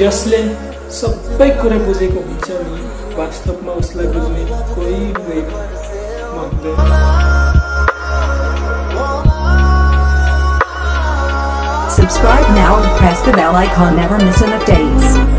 जसले सबै कुरा बुझेको हुन्छ नि। वास्तवमा उसलाई बुझ्ने कोही हुँदैन। Subscribe now and press the bell icon. Never miss an update.